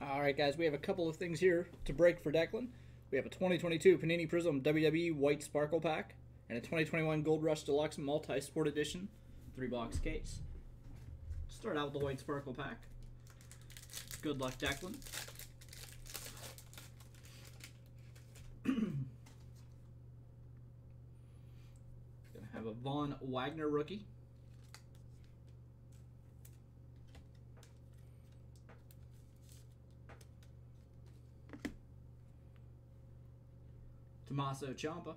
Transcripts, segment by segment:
All right, guys, we have a couple of things here to break for Declan. We have a 2022 Panini Prizm WWE White Sparkle Pack and a 2021 Gold Rush Deluxe Multi Sport Edition three box case. Start out with the White Sparkle Pack. Good luck, Declan. Gonna have a Von Wagner rookie. Tommaso Ciampa.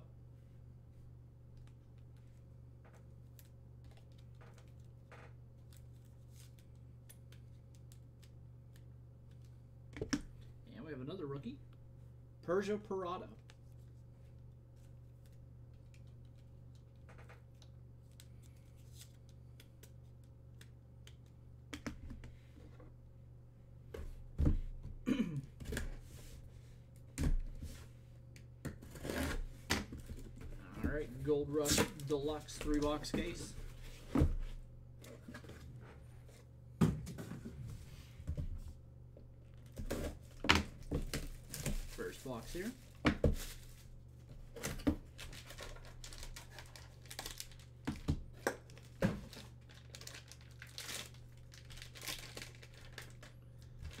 And we have another rookie, Persia Pirotta. Gold Rush Deluxe three box case. First box here.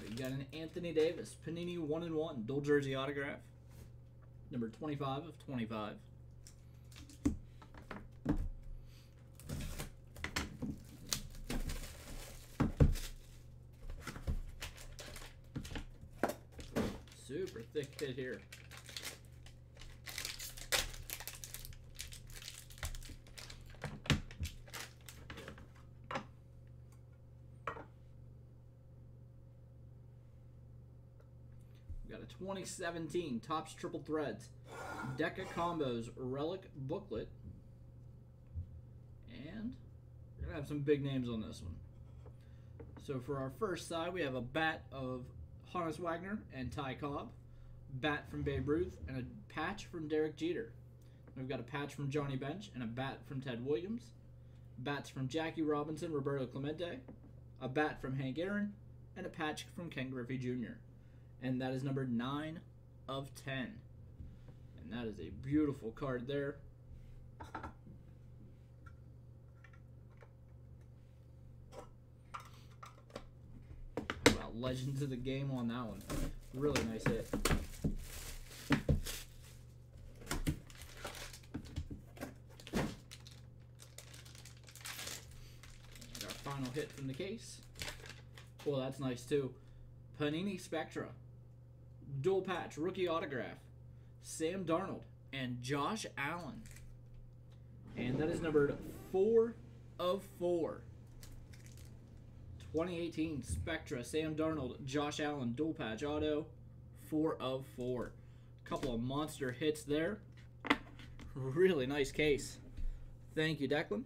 You got an Anthony Davis Panini one and one dual jersey autograph number 25 of 25. Super thick hit here. We've got a 2017 Topps Triple Threads Deca Combos Relic Booklet. And we're going to have some big names on this one. So for our first side, we have a bat of Honus Wagner and Ty Cobb, bat from Babe Ruth, and a patch from Derek Jeter. We've got a patch from Johnny Bench and a bat from Ted Williams, bats from Jackie Robinson, Roberto Clemente, a bat from Hank Aaron, and a patch from Ken Griffey Jr. And that is number 9 of 10. And that is a beautiful card there. Legends of the Game on that one? Really nice hit. And our final hit from the case. Well, that's nice too. Panini Spectra. Dual patch, rookie autograph. Sam Darnold and Josh Allen. And that is numbered 4 of 4. 2018 Spectra, Sam Darnold, Josh Allen, dual patch auto, 4 of 4. A Couple of monster hits there. Really nice case. Thank you, Declan.